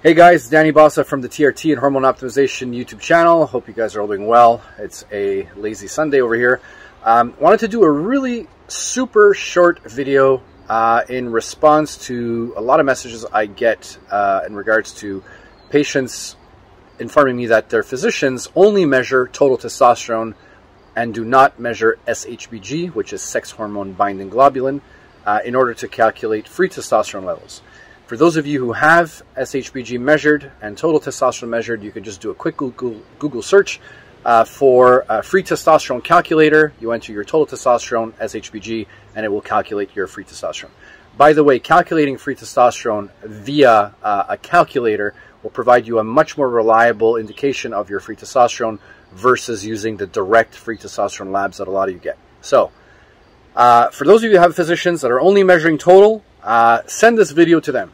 Hey guys, Danny Bossa from the TRT and Hormone Optimization YouTube channel. Hope you guys are all doing well. It's a lazy Sunday over here. Um, wanted to do a really super short video uh, in response to a lot of messages I get uh, in regards to patients informing me that their physicians only measure total testosterone and do not measure SHBG, which is sex hormone binding globulin, uh, in order to calculate free testosterone levels. For those of you who have SHBG measured and total testosterone measured, you can just do a quick Google, Google search uh, for a free testosterone calculator. You enter your total testosterone, SHBG, and it will calculate your free testosterone. By the way, calculating free testosterone via uh, a calculator will provide you a much more reliable indication of your free testosterone versus using the direct free testosterone labs that a lot of you get. So, uh, for those of you who have physicians that are only measuring total, uh, send this video to them.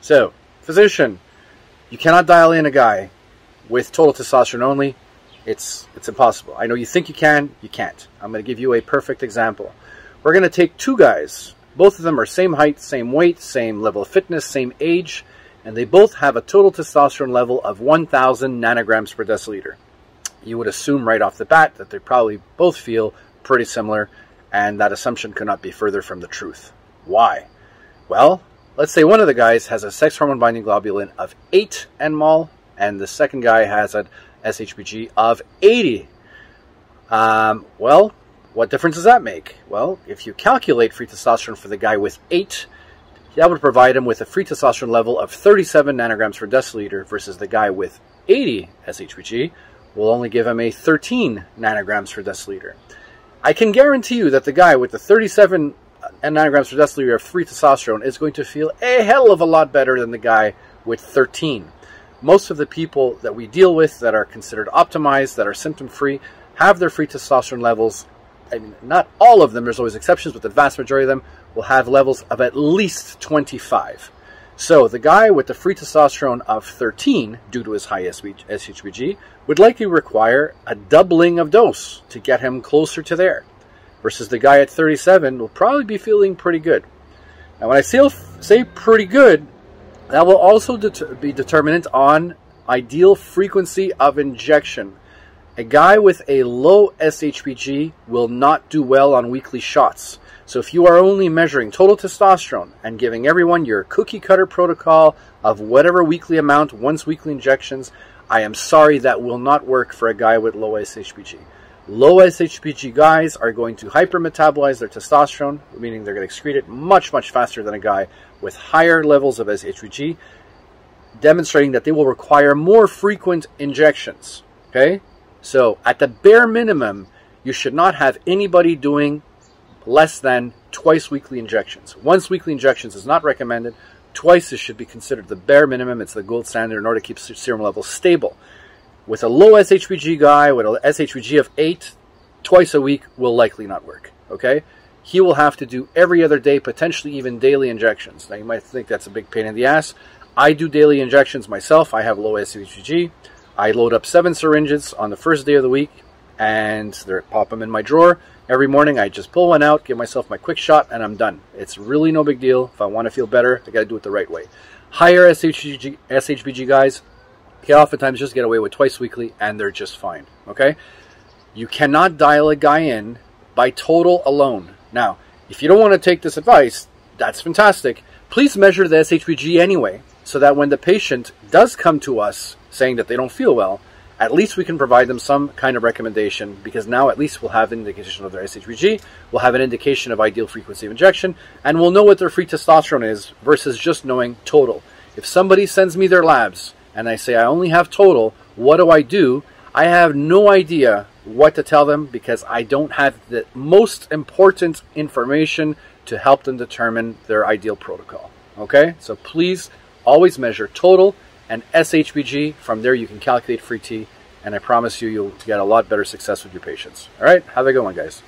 So, physician, you cannot dial in a guy with total testosterone only. It's it's impossible. I know you think you can, you can't. I'm going to give you a perfect example. We're going to take two guys. Both of them are same height, same weight, same level of fitness, same age, and they both have a total testosterone level of 1,000 nanograms per deciliter. You would assume right off the bat that they probably both feel pretty similar, and that assumption could not be further from the truth. Why? Well, let's say one of the guys has a sex hormone binding globulin of 8 nmol, and the second guy has an SHBG of 80. Um, well, what difference does that make? Well, if you calculate free testosterone for the guy with 8, that would provide him with a free testosterone level of 37 nanograms per deciliter versus the guy with 80 SHBG will only give him a 13 nanograms per deciliter. I can guarantee you that the guy with the 37 nanograms per deciliter of free testosterone is going to feel a hell of a lot better than the guy with 13. Most of the people that we deal with that are considered optimized, that are symptom free, have their free testosterone levels. I mean, not all of them, there's always exceptions, but the vast majority of them will have levels of at least 25. So the guy with the free testosterone of 13, due to his high SHBG, would likely require a doubling of dose to get him closer to there versus the guy at 37 will probably be feeling pretty good. Now, when I say, say pretty good, that will also det be determinant on ideal frequency of injection. A guy with a low SHBG will not do well on weekly shots. So if you are only measuring total testosterone and giving everyone your cookie cutter protocol of whatever weekly amount, once weekly injections, I am sorry that will not work for a guy with low SHBG. Low SHBG guys are going to hypermetabolize their testosterone, meaning they're going to excrete it much, much faster than a guy with higher levels of SHBG, demonstrating that they will require more frequent injections. Okay? So, at the bare minimum, you should not have anybody doing less than twice weekly injections. Once weekly injections is not recommended. Twice this should be considered the bare minimum. It's the gold standard in order to keep serum levels stable with a low SHBG guy with an SHBG of 8 twice a week will likely not work. Okay? He will have to do every other day, potentially even daily injections. Now, you might think that's a big pain in the ass. I do daily injections myself. I have low SHBG. I load up seven syringes on the first day of the week and they pop them in my drawer. Every morning I just pull one out, give myself my quick shot, and I'm done. It's really no big deal. If I want to feel better, I got to do it the right way. Higher SHBG, SHBG guys, can oftentimes just get away with twice weekly and they're just fine. Okay? You cannot dial a guy in by total alone. Now, if you don't want to take this advice, that's fantastic. Please measure the SHBG anyway, so that when the patient does come to us saying that they don't feel well, at least we can provide them some kind of recommendation because now at least we'll have an indication of their SHBG, we'll have an indication of ideal frequency of injection, and we'll know what their free testosterone is versus just knowing total. If somebody sends me their labs and I say I only have total, what do I do? I have no idea what to tell them because I don't have the most important information to help them determine their ideal protocol. Okay, so please always measure total and SHBG. From there, you can calculate free T, and I promise you, you'll get a lot better success with your patients. All right, have a good one, guys.